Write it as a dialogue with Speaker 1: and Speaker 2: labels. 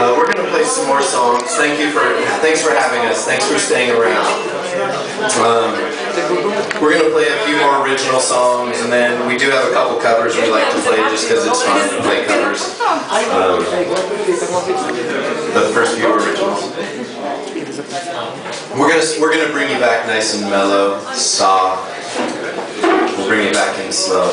Speaker 1: Uh, we're gonna play some more songs. Thank you for thanks for having us. Thanks for staying around. Um, we're gonna play a few more original songs, and then we do have a couple covers we like to play just because it's fun to play covers. Um, the first few originals. We're gonna we're gonna bring you back nice and mellow, soft. We'll bring you back in slow.